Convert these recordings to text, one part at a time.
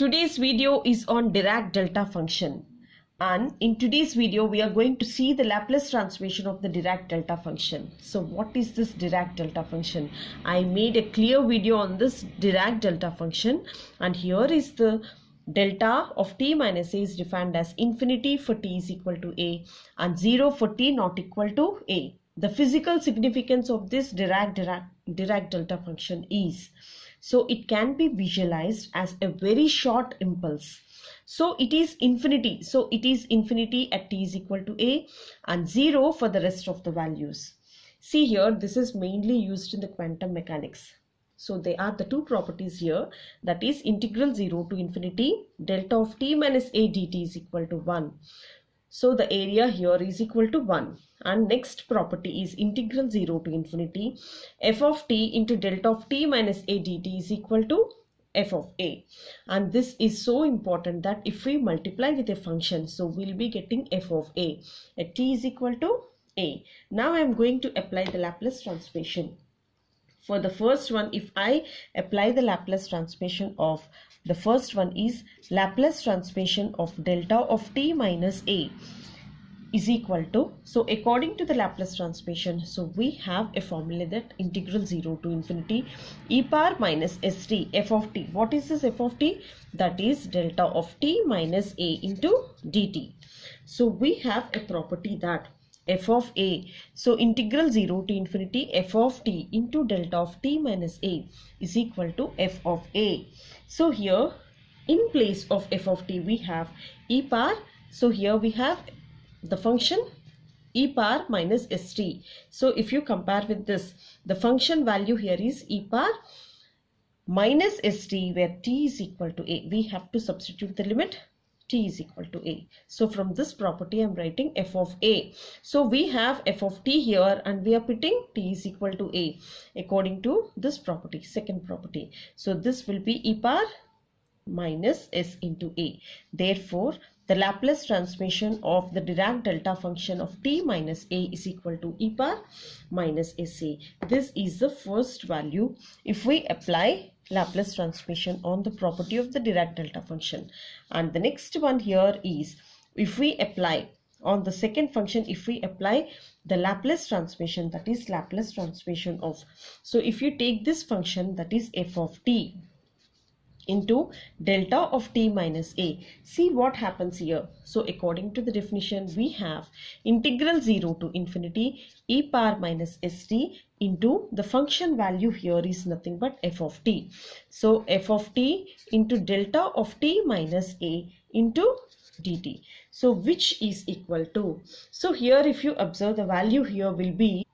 Today's video is on Dirac delta function and in today's video we are going to see the Laplace transformation of the Dirac delta function. So what is this Dirac delta function? I made a clear video on this Dirac delta function and here is the delta of t minus a is defined as infinity for t is equal to a and 0 for t not equal to a. The physical significance of this Dirac, Dirac, Dirac delta function is so it can be visualized as a very short impulse. So it is infinity. So it is infinity at t is equal to a and 0 for the rest of the values. See here this is mainly used in the quantum mechanics. So they are the two properties here. That is integral 0 to infinity delta of t minus a dt is equal to 1 so the area here is equal to 1 and next property is integral 0 to infinity f of t into delta of t minus a dt is equal to f of a and this is so important that if we multiply with a function so we'll be getting f of a at t is equal to a. Now I am going to apply the Laplace transformation. For the first one if I apply the Laplace transformation of the first one is Laplace transformation of delta of t minus a is equal to so according to the Laplace transformation so we have a formula that integral 0 to infinity e power minus st f of t. What is this f of t? That is delta of t minus a into dt so we have a property that f of a. So integral 0 to infinity f of t into delta of t minus a is equal to f of a. So here in place of f of t we have e power. So here we have the function e power minus st. So if you compare with this the function value here is e power minus st where t is equal to a. We have to substitute the limit t is equal to a. So from this property I am writing f of a. So we have f of t here and we are putting t is equal to a according to this property second property. So this will be e power minus s into a. Therefore the Laplace transformation of the Dirac delta function of t minus a is equal to e power minus sa. This is the first value. If we apply Laplace transformation on the property of the Dirac delta function. And the next one here is if we apply on the second function if we apply the Laplace transformation that is Laplace transformation of so if you take this function that is f of t into delta of t minus a. See what happens here. So according to the definition we have integral 0 to infinity e power minus st into the function value here is nothing but f of t. So f of t into delta of t minus a into dt. So which is equal to. So here if you observe the value here will be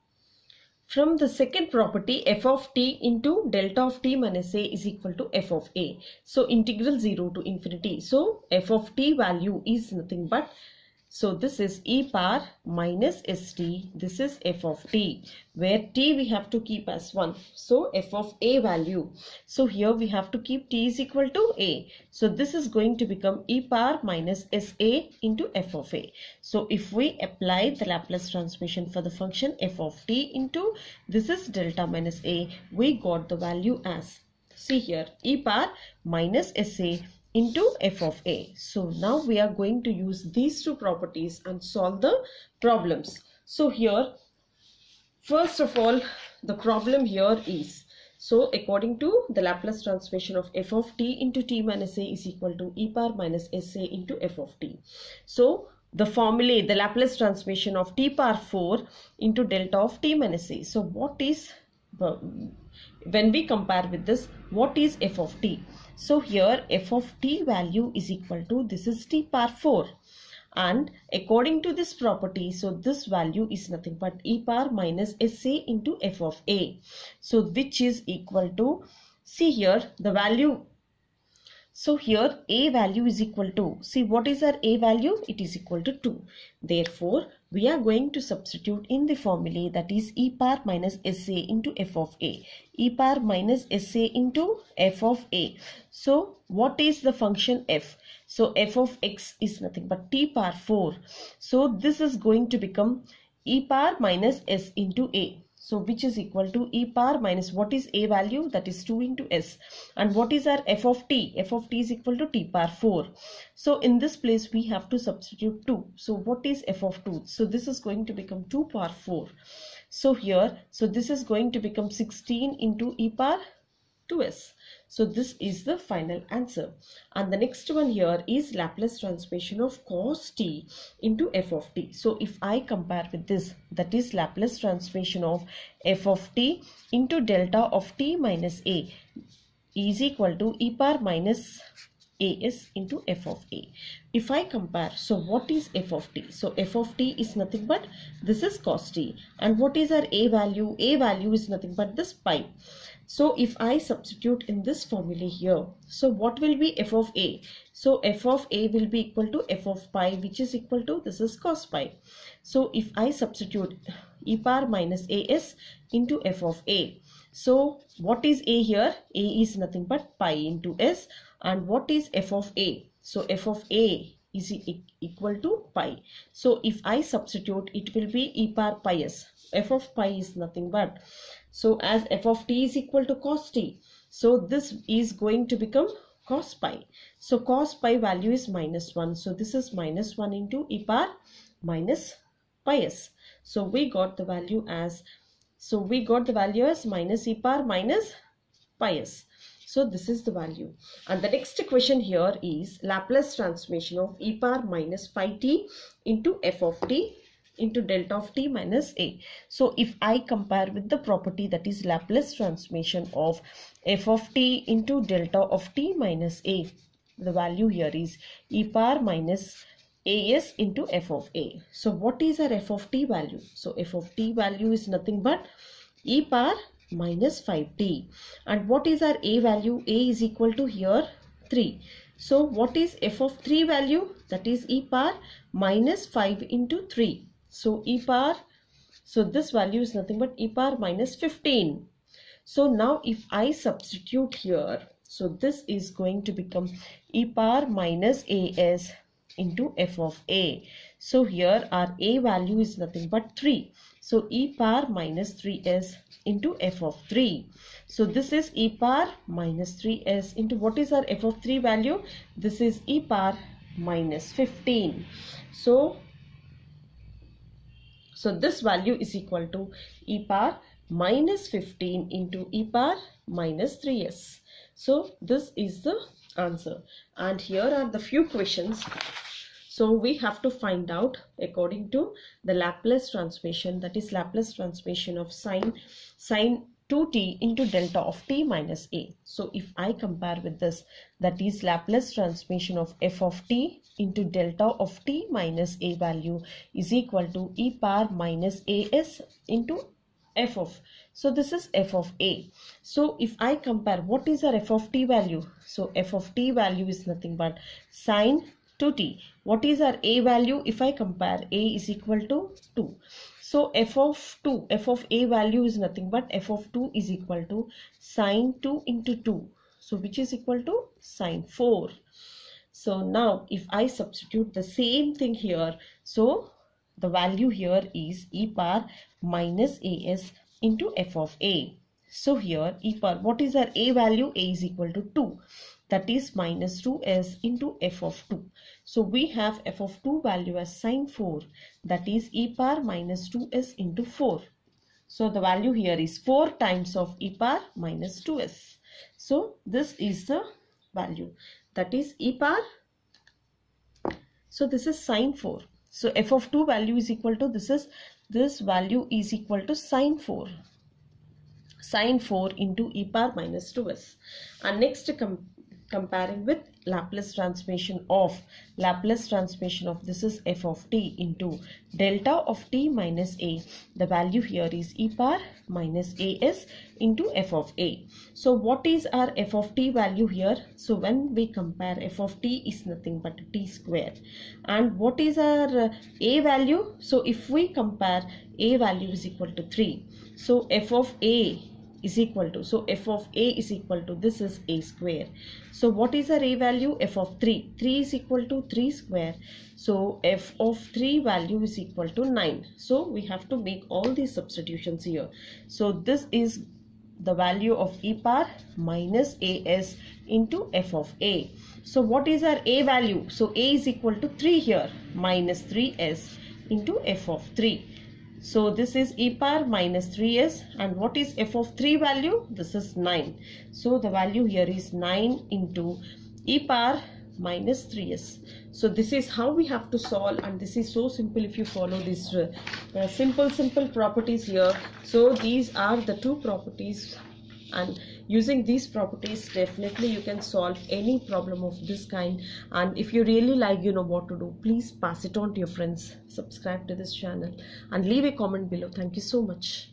from the second property f of t into delta of t minus a is equal to f of a. So integral 0 to infinity. So f of t value is nothing but so this is e power minus st. This is f of t where t we have to keep as 1. So f of a value. So here we have to keep t is equal to a. So this is going to become e power minus sa into f of a. So if we apply the Laplace transformation for the function f of t into this is delta minus a we got the value as see here e power minus sa into f of a. So now we are going to use these two properties and solve the problems. So here first of all the problem here is so according to the Laplace transformation of f of t into t minus a is equal to e power minus sa into f of t. So the formula the Laplace transformation of t power 4 into delta of t minus a. So what is when we compare with this what is f of t? So here f of t value is equal to this is t power 4 and according to this property so this value is nothing but e power minus sa into f of a. So which is equal to see here the value so here a value is equal to, see what is our a value? It is equal to 2. Therefore, we are going to substitute in the formula that is e power minus sa into f of a. e power minus sa into f of a. So what is the function f? So f of x is nothing but t power 4. So this is going to become e power minus s into a. so which is equal to e power minus what is a value? That is 2 into s. And what is our f of t? F of t is equal to t power 4 so in this place we have to substitute 2 so what is f of 2 so this is going to become 2 power 4 so here so this is going to become 16 into e power 2s so this is the final answer. And the next one here is Laplace transformation of cos t into f of t. So if I compare with this, that is Laplace transformation of f of t into delta of t minus a is equal to e power minus as into f of a if i compare so what is f of t so f of t is nothing but this is cos t and what is our a value a value is nothing but this pi so if I substitute in this formula here, so what will be f of a? So f of a will be equal to f of pi which is equal to this is cos pi. So if I substitute e power minus as into f of a. So what is a here? a is nothing but pi into s and what is f of a? So f of a is equal to pi. So if I substitute it will be e power pi s. f of pi is nothing but so as f of t is equal to cos t. So this is going to become cos pi. So cos pi value is minus 1. So this is minus 1 into e power minus pi s. So we got the value as so we got the value as minus e power minus pi s. So this is the value. And the next question here is Laplace transformation of e power minus phi t into f of t into delta of t minus a. So if I compare with the property that is Laplace transformation of f of t into delta of t minus a, the value here is e power minus as into f of a. So what is our f of t value? So f of t value is nothing but e power minus 5t. And what is our a value? a is equal to here 3. So what is f of 3 value? That is e power minus 5 into 3. So e power, so this value is nothing but e power minus 15. So now if I substitute here, so this is going to become e power minus as into f of a. So here our a value is nothing but 3. So e power minus 3s into f of 3. So this is e power minus 3s into what is our f of 3 value? This is e power minus 15. So so this value is equal to e power minus 15 into e power minus 3s. So this is the answer. And here are the few questions. So we have to find out according to the Laplace transformation that is Laplace transformation of sine sine 2t into delta of t minus a. So if I compare with this that is Laplace transformation of f of t into delta of t minus a value is equal to e power minus as into f of. So this is f of a. So if i compare what is our f of t value? So f of t value is nothing but sine 2t what is our a value if i compare a is equal to 2 so f of 2, f of a value is nothing but f of 2 is equal to sine 2 into 2. So which is equal to sine 4. So now if I substitute the same thing here, so the value here is e power minus as into f of a. So here e power, what is our a value? a is equal to 2 that is minus 2s into f of 2. So we have f of 2 value as sine 4 that is e power minus 2s into 4. So the value here is 4 times of e power minus 2s. So this is the value that is e power. So this is sine 4. So f of 2 value is equal to this is this value is equal to sine 4 sine 4 into e power minus 2s and next comparing with Laplace transformation of Laplace transformation of this is f of t into delta of t minus a. The value here is e power minus as into f of a. So what is our f of t value here? So when we compare f of t is nothing but t square. And what is our a value? So if we compare a value is equal to 3. So f of a is equal to so f of a is equal to this is a square. So what is our a value? f of 3 3 is equal to 3 square. So f of 3 value is equal to 9 so we have to make all these substitutions here. So this is the value of e power minus as into f of a. So what is our a value? So a is equal to 3 here minus 3s into f of 3 so this is e power minus 3s and what is f of 3 value? This is 9. So the value here is 9 into e power minus 3s. So this is how we have to solve and this is so simple if you follow these uh, uh, simple simple properties here. So these are the two properties and using these properties definitely you can solve any problem of this kind. And if you really like you know what to do please pass it on to your friends. Subscribe to this channel and leave a comment below. Thank you so much